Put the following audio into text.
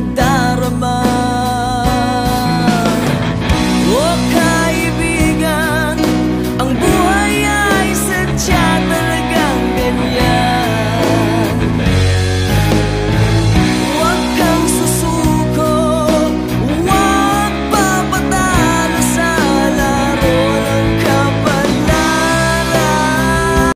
Dharma.